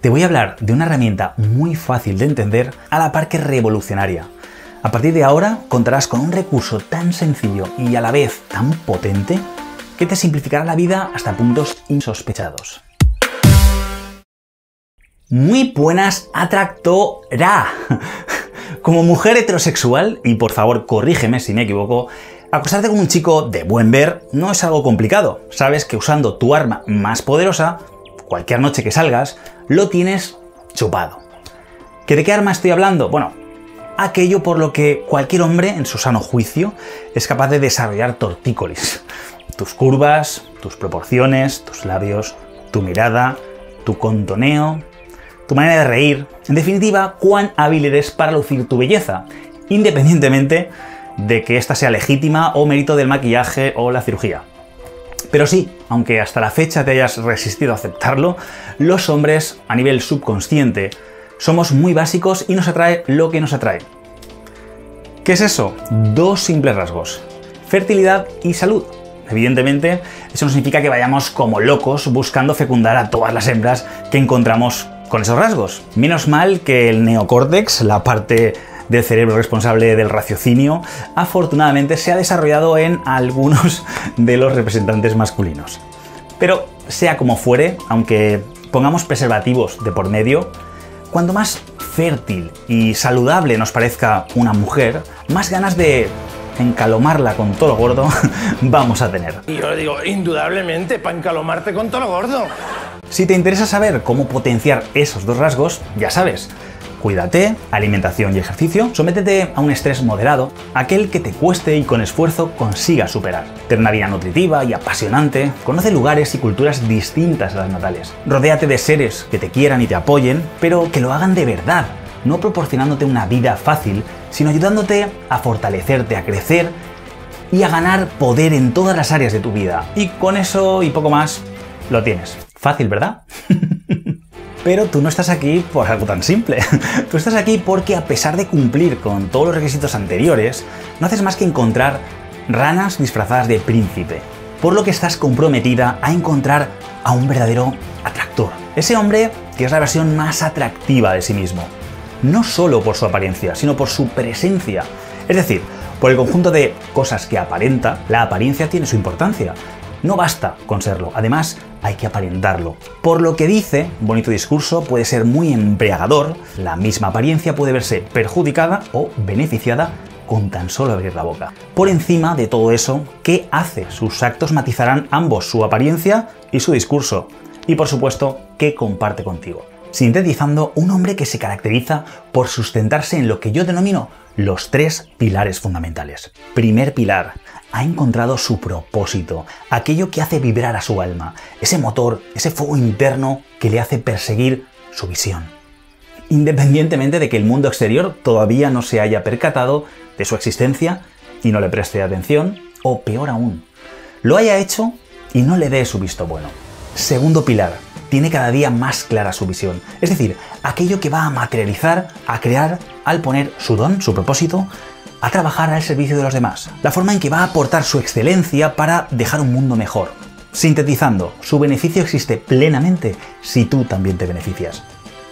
Te voy a hablar de una herramienta muy fácil de entender a la par que revolucionaria. A partir de ahora contarás con un recurso tan sencillo y a la vez tan potente que te simplificará la vida hasta puntos insospechados. Muy buenas atractora. Como mujer heterosexual, y por favor corrígeme si me equivoco, acostarte con un chico de buen ver no es algo complicado. Sabes que usando tu arma más poderosa, cualquier noche que salgas, lo tienes chupado. ¿Que ¿De qué arma estoy hablando? Bueno, aquello por lo que cualquier hombre en su sano juicio es capaz de desarrollar tortícolis. Tus curvas, tus proporciones, tus labios, tu mirada, tu contoneo, tu manera de reír, en definitiva, cuán hábil eres para lucir tu belleza, independientemente de que ésta sea legítima o mérito del maquillaje o la cirugía. Pero sí, aunque hasta la fecha te hayas resistido a aceptarlo, los hombres, a nivel subconsciente, somos muy básicos y nos atrae lo que nos atrae. ¿Qué es eso? Dos simples rasgos. Fertilidad y salud. Evidentemente, eso no significa que vayamos como locos buscando fecundar a todas las hembras que encontramos con esos rasgos. Menos mal que el neocórtex, la parte del cerebro responsable del raciocinio, afortunadamente se ha desarrollado en algunos de los representantes masculinos. Pero sea como fuere, aunque pongamos preservativos de por medio, cuanto más fértil y saludable nos parezca una mujer, más ganas de encalomarla con todo lo gordo vamos a tener. Y yo le digo, indudablemente, para encalomarte con todo lo gordo. Si te interesa saber cómo potenciar esos dos rasgos, ya sabes, Cuídate, alimentación y ejercicio, sométete a un estrés moderado, aquel que te cueste y con esfuerzo consigas superar. Ten una vida nutritiva y apasionante, conoce lugares y culturas distintas a las natales. Rodéate de seres que te quieran y te apoyen, pero que lo hagan de verdad, no proporcionándote una vida fácil, sino ayudándote a fortalecerte, a crecer y a ganar poder en todas las áreas de tu vida. Y con eso y poco más, lo tienes. Fácil, ¿verdad? Pero tú no estás aquí por algo tan simple. tú estás aquí porque a pesar de cumplir con todos los requisitos anteriores, no haces más que encontrar ranas disfrazadas de príncipe. Por lo que estás comprometida a encontrar a un verdadero atractor. Ese hombre que es la versión más atractiva de sí mismo. No solo por su apariencia, sino por su presencia. Es decir, por el conjunto de cosas que aparenta, la apariencia tiene su importancia. No basta con serlo, además hay que aparentarlo. Por lo que dice, bonito discurso puede ser muy embriagador, la misma apariencia puede verse perjudicada o beneficiada con tan solo abrir la boca. Por encima de todo eso, ¿qué hace? Sus actos matizarán ambos su apariencia y su discurso. Y por supuesto, ¿qué comparte contigo? Sintetizando, un hombre que se caracteriza por sustentarse en lo que yo denomino los tres pilares fundamentales. Primer pilar, ha encontrado su propósito, aquello que hace vibrar a su alma, ese motor, ese fuego interno que le hace perseguir su visión. Independientemente de que el mundo exterior todavía no se haya percatado de su existencia y no le preste atención, o peor aún, lo haya hecho y no le dé su visto bueno. Segundo pilar, tiene cada día más clara su visión, es decir, aquello que va a materializar, a crear al poner su don, su propósito, a trabajar al servicio de los demás, la forma en que va a aportar su excelencia para dejar un mundo mejor. Sintetizando, su beneficio existe plenamente si tú también te beneficias.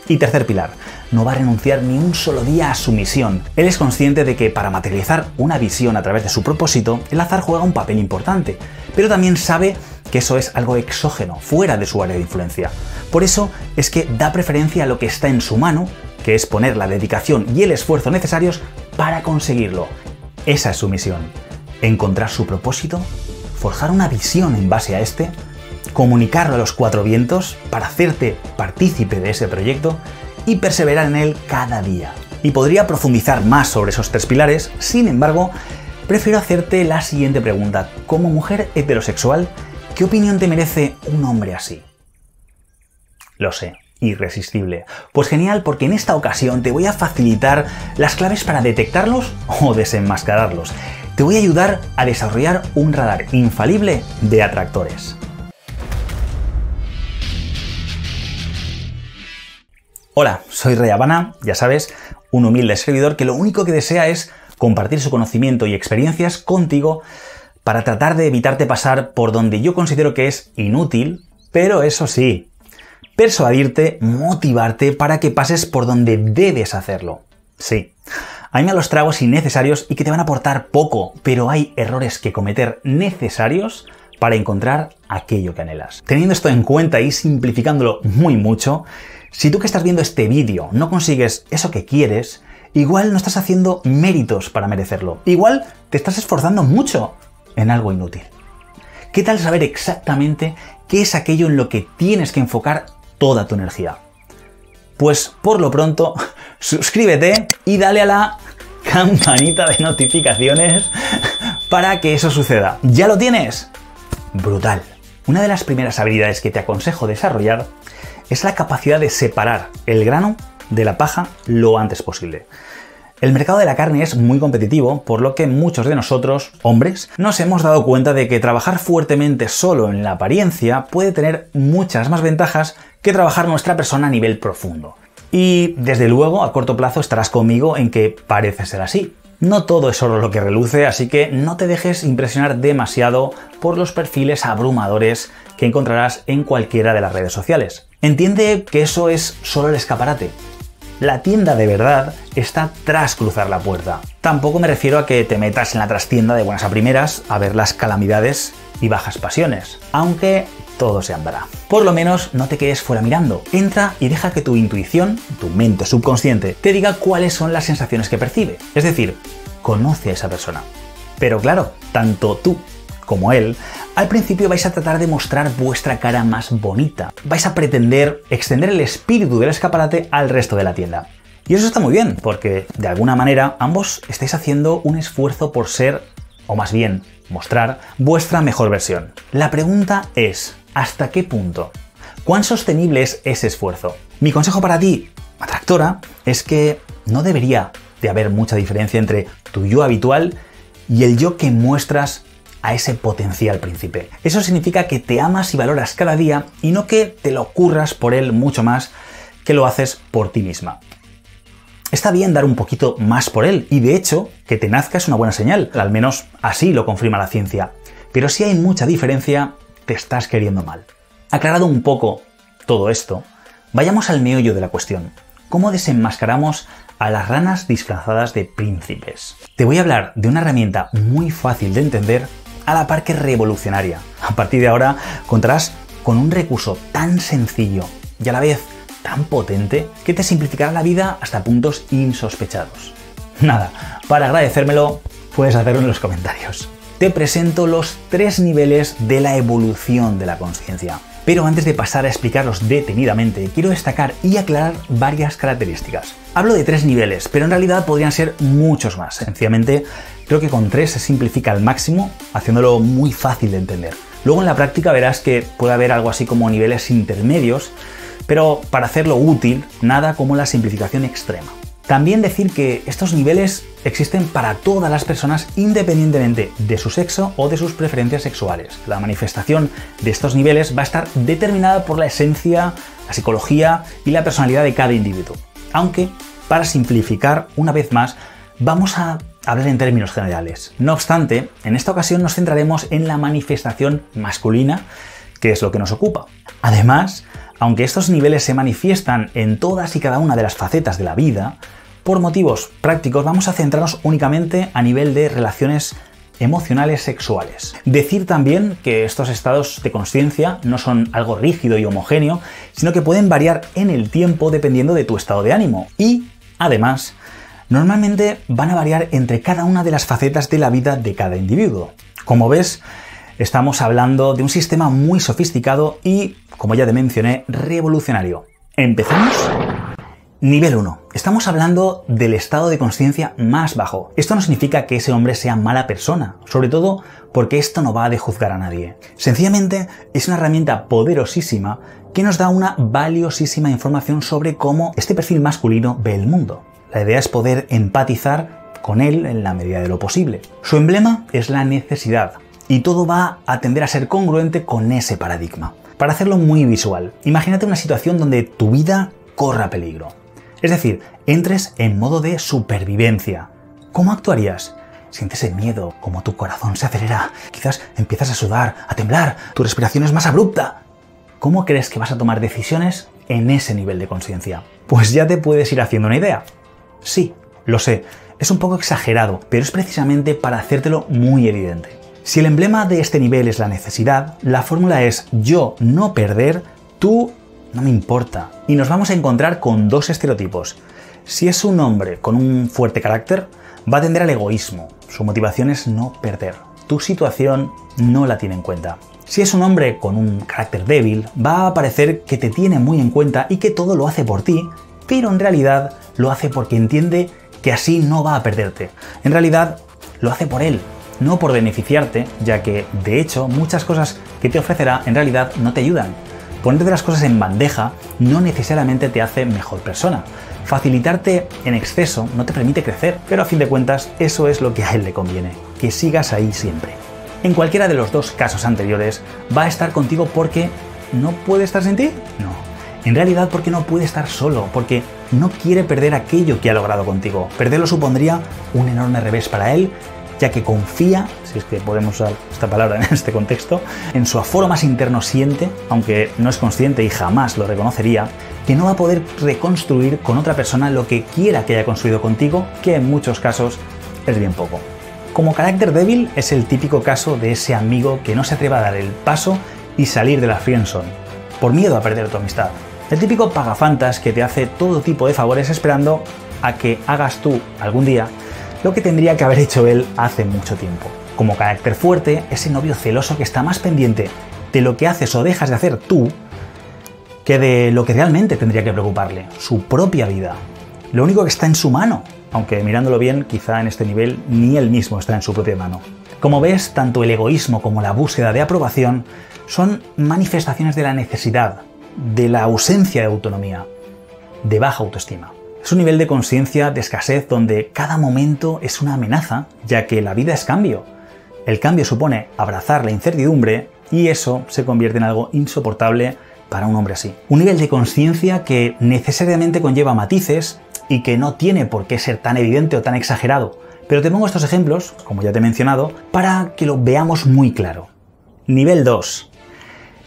Y tercer pilar, no va a renunciar ni un solo día a su misión. Él es consciente de que para materializar una visión a través de su propósito, el azar juega un papel importante, pero también sabe eso es algo exógeno, fuera de su área de influencia. Por eso es que da preferencia a lo que está en su mano, que es poner la dedicación y el esfuerzo necesarios para conseguirlo. Esa es su misión. Encontrar su propósito, forjar una visión en base a este, comunicarlo a los cuatro vientos para hacerte partícipe de ese proyecto y perseverar en él cada día. Y podría profundizar más sobre esos tres pilares, sin embargo, prefiero hacerte la siguiente pregunta. Como mujer heterosexual, ¿qué opinión te merece un hombre así? Lo sé, irresistible. Pues genial porque en esta ocasión te voy a facilitar las claves para detectarlos o desenmascararlos. Te voy a ayudar a desarrollar un radar infalible de atractores. Hola, soy Rey Habana, ya sabes, un humilde servidor que lo único que desea es compartir su conocimiento y experiencias contigo para tratar de evitarte pasar por donde yo considero que es inútil, pero eso sí, persuadirte, motivarte para que pases por donde debes hacerlo. Sí, hay malos tragos innecesarios y que te van a aportar poco, pero hay errores que cometer necesarios para encontrar aquello que anhelas. Teniendo esto en cuenta y simplificándolo muy mucho, si tú que estás viendo este vídeo no consigues eso que quieres, igual no estás haciendo méritos para merecerlo. Igual te estás esforzando mucho en algo inútil. ¿Qué tal saber exactamente qué es aquello en lo que tienes que enfocar toda tu energía? Pues por lo pronto, suscríbete y dale a la campanita de notificaciones para que eso suceda. ¿Ya lo tienes? Brutal. Una de las primeras habilidades que te aconsejo desarrollar es la capacidad de separar el grano de la paja lo antes posible. El mercado de la carne es muy competitivo, por lo que muchos de nosotros, hombres, nos hemos dado cuenta de que trabajar fuertemente solo en la apariencia puede tener muchas más ventajas que trabajar nuestra persona a nivel profundo. Y desde luego, a corto plazo estarás conmigo en que parece ser así. No todo es solo lo que reluce, así que no te dejes impresionar demasiado por los perfiles abrumadores que encontrarás en cualquiera de las redes sociales. Entiende que eso es solo el escaparate. La tienda de verdad está tras cruzar la puerta. Tampoco me refiero a que te metas en la trastienda de buenas a primeras a ver las calamidades y bajas pasiones, aunque todo se andará. Por lo menos no te quedes fuera mirando. Entra y deja que tu intuición, tu mente subconsciente, te diga cuáles son las sensaciones que percibe. Es decir, conoce a esa persona. Pero claro, tanto tú como él, al principio vais a tratar de mostrar vuestra cara más bonita. Vais a pretender extender el espíritu del escaparate al resto de la tienda. Y eso está muy bien, porque de alguna manera ambos estáis haciendo un esfuerzo por ser, o más bien, mostrar vuestra mejor versión. La pregunta es, ¿hasta qué punto? ¿Cuán sostenible es ese esfuerzo? Mi consejo para ti, atractora, es que no debería de haber mucha diferencia entre tu yo habitual y el yo que muestras a ese potencial príncipe. Eso significa que te amas y valoras cada día y no que te lo curras por él mucho más que lo haces por ti misma. Está bien dar un poquito más por él y de hecho que te nazca es una buena señal, al menos así lo confirma la ciencia. Pero si hay mucha diferencia, te estás queriendo mal. Aclarado un poco todo esto, vayamos al meollo de la cuestión. ¿Cómo desenmascaramos a las ranas disfrazadas de príncipes? Te voy a hablar de una herramienta muy fácil de entender a la par que revolucionaria. A partir de ahora contarás con un recurso tan sencillo y a la vez tan potente que te simplificará la vida hasta puntos insospechados. Nada, para agradecérmelo puedes hacerlo en los comentarios. Te presento los tres niveles de la evolución de la conciencia. Pero antes de pasar a explicarlos detenidamente, quiero destacar y aclarar varias características. Hablo de tres niveles, pero en realidad podrían ser muchos más. Sencillamente, creo que con tres se simplifica al máximo, haciéndolo muy fácil de entender. Luego en la práctica verás que puede haber algo así como niveles intermedios, pero para hacerlo útil, nada como la simplificación extrema. También decir que estos niveles existen para todas las personas independientemente de su sexo o de sus preferencias sexuales. La manifestación de estos niveles va a estar determinada por la esencia, la psicología y la personalidad de cada individuo. Aunque, para simplificar una vez más, vamos a hablar en términos generales. No obstante, en esta ocasión nos centraremos en la manifestación masculina, que es lo que nos ocupa. Además, aunque estos niveles se manifiestan en todas y cada una de las facetas de la vida, por motivos prácticos vamos a centrarnos únicamente a nivel de relaciones emocionales sexuales. Decir también que estos estados de conciencia no son algo rígido y homogéneo, sino que pueden variar en el tiempo dependiendo de tu estado de ánimo. Y, además, normalmente van a variar entre cada una de las facetas de la vida de cada individuo. Como ves, estamos hablando de un sistema muy sofisticado y como ya te mencioné, revolucionario. ¿Empezamos? Nivel 1. Estamos hablando del estado de conciencia más bajo. Esto no significa que ese hombre sea mala persona, sobre todo porque esto no va de juzgar a nadie. Sencillamente es una herramienta poderosísima que nos da una valiosísima información sobre cómo este perfil masculino ve el mundo. La idea es poder empatizar con él en la medida de lo posible. Su emblema es la necesidad y todo va a tender a ser congruente con ese paradigma. Para hacerlo muy visual, imagínate una situación donde tu vida corra peligro. Es decir, entres en modo de supervivencia. ¿Cómo actuarías? Sientes el miedo, como tu corazón se acelera, quizás empiezas a sudar, a temblar, tu respiración es más abrupta. ¿cómo crees que vas a tomar decisiones en ese nivel de conciencia? Pues ya te puedes ir haciendo una idea. Sí, lo sé, es un poco exagerado, pero es precisamente para hacértelo muy evidente. Si el emblema de este nivel es la necesidad, la fórmula es yo no perder, tú no me importa. Y nos vamos a encontrar con dos estereotipos. Si es un hombre con un fuerte carácter, va a tender al egoísmo. Su motivación es no perder. Tu situación no la tiene en cuenta. Si es un hombre con un carácter débil, va a parecer que te tiene muy en cuenta y que todo lo hace por ti, pero en realidad lo hace porque entiende que así no va a perderte. En realidad lo hace por él, no por beneficiarte, ya que de hecho muchas cosas que te ofrecerá en realidad no te ayudan. Ponerte las cosas en bandeja no necesariamente te hace mejor persona. Facilitarte en exceso no te permite crecer, pero a fin de cuentas eso es lo que a él le conviene, que sigas ahí siempre. En cualquiera de los dos casos anteriores va a estar contigo porque no puede estar sin ti? No. En realidad porque no puede estar solo, porque no quiere perder aquello que ha logrado contigo. Perderlo supondría un enorme revés para él ya que confía, si es que podemos usar esta palabra en este contexto, en su aforo más interno siente, aunque no es consciente y jamás lo reconocería, que no va a poder reconstruir con otra persona lo que quiera que haya construido contigo, que en muchos casos es bien poco. Como carácter débil es el típico caso de ese amigo que no se atreva a dar el paso y salir de la friendzone, por miedo a perder tu amistad. El típico pagafantas que te hace todo tipo de favores esperando a que hagas tú algún día lo que tendría que haber hecho él hace mucho tiempo. Como carácter fuerte, ese novio celoso que está más pendiente de lo que haces o dejas de hacer tú que de lo que realmente tendría que preocuparle, su propia vida. Lo único que está en su mano, aunque mirándolo bien, quizá en este nivel ni él mismo está en su propia mano. Como ves, tanto el egoísmo como la búsqueda de aprobación son manifestaciones de la necesidad, de la ausencia de autonomía, de baja autoestima. Es un nivel de conciencia de escasez donde cada momento es una amenaza, ya que la vida es cambio. El cambio supone abrazar la incertidumbre y eso se convierte en algo insoportable para un hombre así. Un nivel de conciencia que necesariamente conlleva matices y que no tiene por qué ser tan evidente o tan exagerado. Pero te pongo estos ejemplos, como ya te he mencionado, para que lo veamos muy claro. Nivel 2.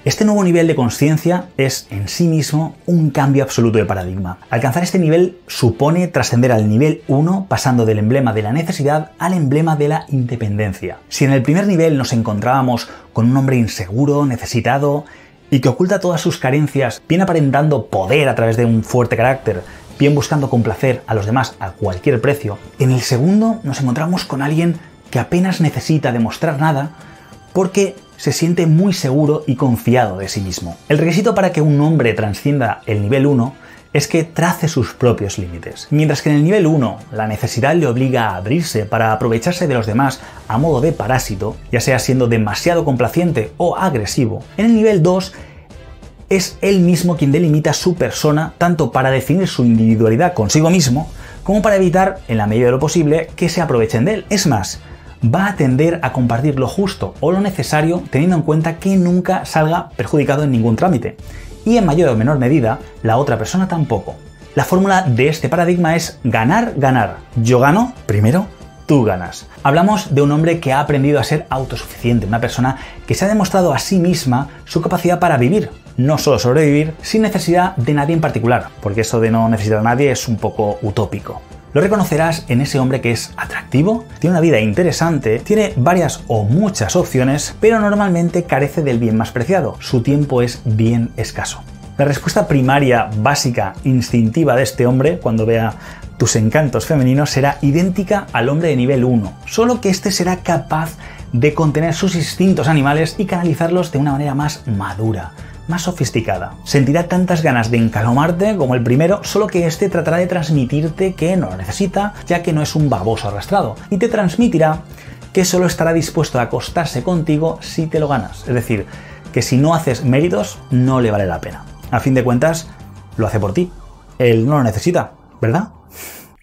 Este nuevo nivel de conciencia es en sí mismo un cambio absoluto de paradigma. Alcanzar este nivel supone trascender al nivel 1 pasando del emblema de la necesidad al emblema de la independencia. Si en el primer nivel nos encontrábamos con un hombre inseguro, necesitado y que oculta todas sus carencias, bien aparentando poder a través de un fuerte carácter, bien buscando complacer a los demás a cualquier precio, en el segundo nos encontramos con alguien que apenas necesita demostrar nada porque se siente muy seguro y confiado de sí mismo. El requisito para que un hombre transcienda el nivel 1 es que trace sus propios límites. Mientras que en el nivel 1 la necesidad le obliga a abrirse para aprovecharse de los demás a modo de parásito, ya sea siendo demasiado complaciente o agresivo, en el nivel 2 es él mismo quien delimita su persona tanto para definir su individualidad consigo mismo como para evitar, en la medida de lo posible, que se aprovechen de él. Es más, va a tender a compartir lo justo o lo necesario teniendo en cuenta que nunca salga perjudicado en ningún trámite. Y en mayor o menor medida, la otra persona tampoco. La fórmula de este paradigma es ganar, ganar. Yo gano primero, tú ganas. Hablamos de un hombre que ha aprendido a ser autosuficiente, una persona que se ha demostrado a sí misma su capacidad para vivir, no solo sobrevivir, sin necesidad de nadie en particular, porque eso de no necesitar a nadie es un poco utópico. Lo reconocerás en ese hombre que es atractivo, tiene una vida interesante, tiene varias o muchas opciones, pero normalmente carece del bien más preciado. Su tiempo es bien escaso. La respuesta primaria, básica, instintiva de este hombre cuando vea tus encantos femeninos será idéntica al hombre de nivel 1, solo que este será capaz de contener sus instintos animales y canalizarlos de una manera más madura, más sofisticada. Sentirá tantas ganas de encalomarte como el primero, solo que este tratará de transmitirte que no lo necesita, ya que no es un baboso arrastrado, y te transmitirá que solo estará dispuesto a acostarse contigo si te lo ganas. Es decir, que si no haces méritos, no le vale la pena. A fin de cuentas, lo hace por ti. Él no lo necesita, ¿verdad?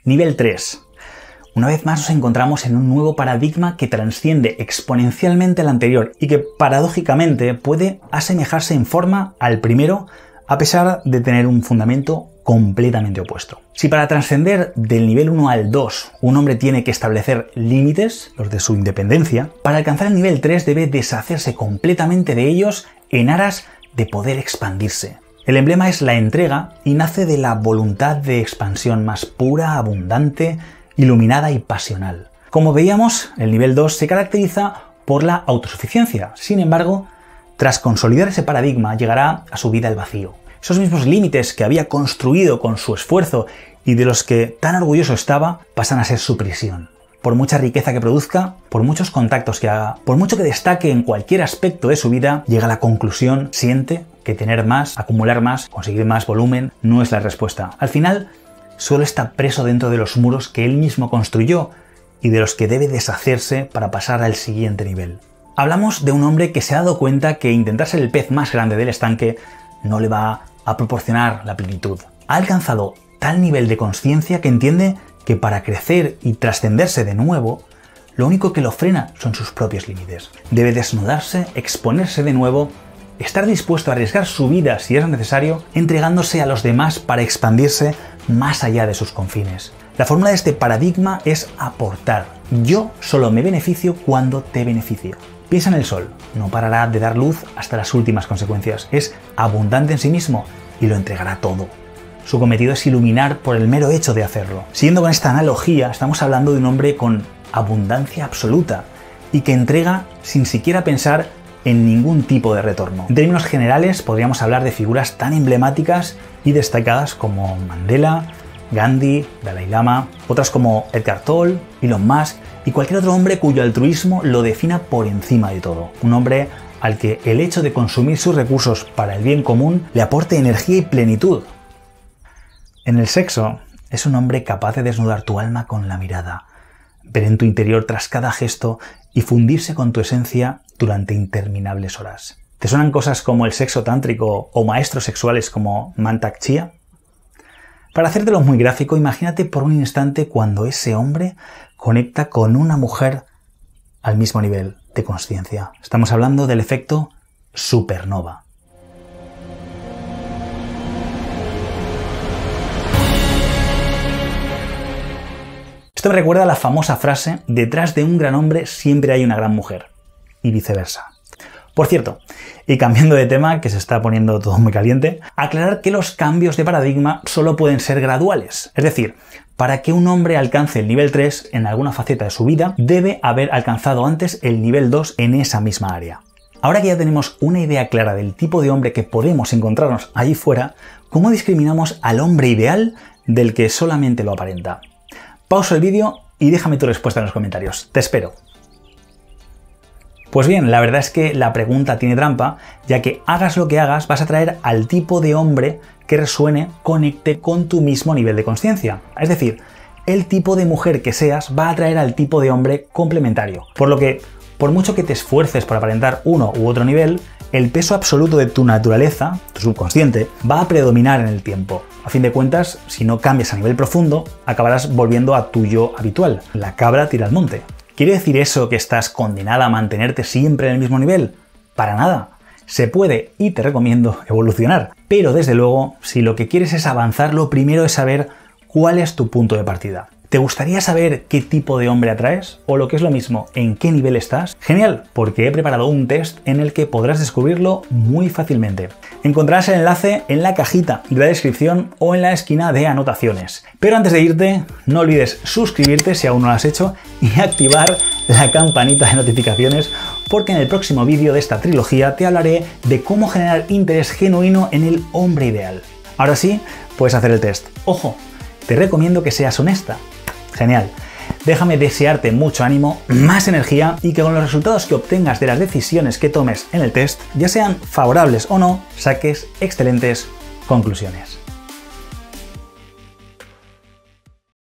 Nivel 3. Una vez más nos encontramos en un nuevo paradigma que transciende exponencialmente al anterior y que paradójicamente puede asemejarse en forma al primero a pesar de tener un fundamento completamente opuesto. Si para trascender del nivel 1 al 2 un hombre tiene que establecer límites, los de su independencia, para alcanzar el nivel 3 debe deshacerse completamente de ellos en aras de poder expandirse. El emblema es la entrega y nace de la voluntad de expansión más pura, abundante, iluminada y pasional. Como veíamos, el nivel 2 se caracteriza por la autosuficiencia. Sin embargo, tras consolidar ese paradigma llegará a su vida el vacío. Esos mismos límites que había construido con su esfuerzo y de los que tan orgulloso estaba pasan a ser su prisión. Por mucha riqueza que produzca, por muchos contactos que haga, por mucho que destaque en cualquier aspecto de su vida, llega a la conclusión, siente que tener más, acumular más, conseguir más volumen no es la respuesta. Al final, solo está preso dentro de los muros que él mismo construyó y de los que debe deshacerse para pasar al siguiente nivel. Hablamos de un hombre que se ha dado cuenta que intentar ser el pez más grande del estanque no le va a proporcionar la plenitud. Ha alcanzado tal nivel de conciencia que entiende que para crecer y trascenderse de nuevo, lo único que lo frena son sus propios límites. Debe desnudarse, exponerse de nuevo estar dispuesto a arriesgar su vida si es necesario, entregándose a los demás para expandirse más allá de sus confines. La fórmula de este paradigma es aportar. Yo solo me beneficio cuando te beneficio. Piensa en el sol, no parará de dar luz hasta las últimas consecuencias. Es abundante en sí mismo y lo entregará todo. Su cometido es iluminar por el mero hecho de hacerlo. Siguiendo con esta analogía, estamos hablando de un hombre con abundancia absoluta y que entrega sin siquiera pensar en ningún tipo de retorno. En términos generales, podríamos hablar de figuras tan emblemáticas y destacadas como Mandela, Gandhi, Dalai Lama, otras como Edgar Toll, Elon Musk y cualquier otro hombre cuyo altruismo lo defina por encima de todo. Un hombre al que el hecho de consumir sus recursos para el bien común le aporte energía y plenitud. En el sexo, es un hombre capaz de desnudar tu alma con la mirada, ver en tu interior tras cada gesto y fundirse con tu esencia durante interminables horas. ¿Te suenan cosas como el sexo tántrico o maestros sexuales como Mantak Chia? Para hacértelo muy gráfico, imagínate por un instante cuando ese hombre conecta con una mujer al mismo nivel de conciencia. Estamos hablando del efecto supernova. Esto me recuerda a la famosa frase, detrás de un gran hombre siempre hay una gran mujer y viceversa. Por cierto, y cambiando de tema, que se está poniendo todo muy caliente, aclarar que los cambios de paradigma solo pueden ser graduales. Es decir, para que un hombre alcance el nivel 3 en alguna faceta de su vida, debe haber alcanzado antes el nivel 2 en esa misma área. Ahora que ya tenemos una idea clara del tipo de hombre que podemos encontrarnos allí fuera, ¿cómo discriminamos al hombre ideal del que solamente lo aparenta? Pausa el vídeo y déjame tu respuesta en los comentarios. Te espero. Pues bien, la verdad es que la pregunta tiene trampa, ya que hagas lo que hagas vas a traer al tipo de hombre que resuene, conecte con tu mismo nivel de conciencia. Es decir, el tipo de mujer que seas va a atraer al tipo de hombre complementario. Por lo que, por mucho que te esfuerces por aparentar uno u otro nivel, el peso absoluto de tu naturaleza, tu subconsciente, va a predominar en el tiempo. A fin de cuentas, si no cambias a nivel profundo, acabarás volviendo a tu yo habitual. La cabra tira al monte. ¿Quiere decir eso que estás condenada a mantenerte siempre en el mismo nivel? Para nada. Se puede y te recomiendo evolucionar. Pero desde luego, si lo que quieres es avanzar, lo primero es saber cuál es tu punto de partida. ¿Te gustaría saber qué tipo de hombre atraes? O lo que es lo mismo, ¿en qué nivel estás? Genial, porque he preparado un test en el que podrás descubrirlo muy fácilmente. Encontrarás el enlace en la cajita de la descripción o en la esquina de anotaciones. Pero antes de irte, no olvides suscribirte si aún no lo has hecho y activar la campanita de notificaciones porque en el próximo vídeo de esta trilogía te hablaré de cómo generar interés genuino en el hombre ideal. Ahora sí, puedes hacer el test. Ojo, te recomiendo que seas honesta Genial. Déjame desearte mucho ánimo, más energía y que con los resultados que obtengas de las decisiones que tomes en el test, ya sean favorables o no, saques excelentes conclusiones.